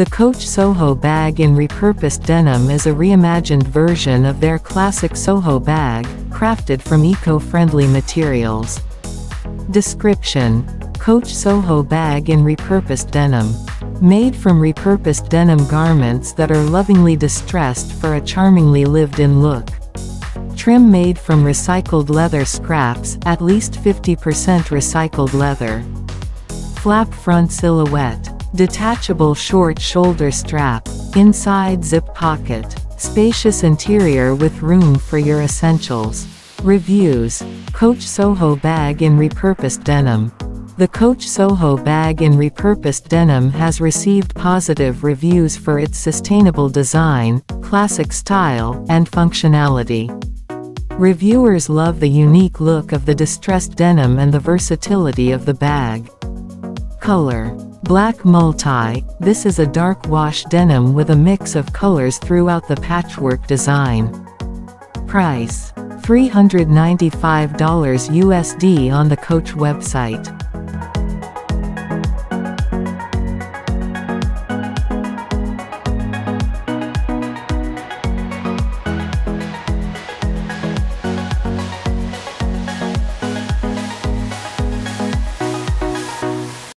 The Coach Soho bag in repurposed denim is a reimagined version of their classic Soho bag, crafted from eco-friendly materials. Description: Coach Soho bag in repurposed denim. Made from repurposed denim garments that are lovingly distressed for a charmingly lived-in look. Trim made from recycled leather scraps, at least 50% recycled leather. Flap front silhouette. Detachable short shoulder strap, inside zip pocket, spacious interior with room for your essentials. Reviews, Coach Soho bag in repurposed denim. The Coach Soho bag in repurposed denim has received positive reviews for its sustainable design, classic style, and functionality. Reviewers love the unique look of the distressed denim and the versatility of the bag. Color Black Multi, this is a dark wash denim with a mix of colors throughout the patchwork design. Price $395 USD on the Coach website.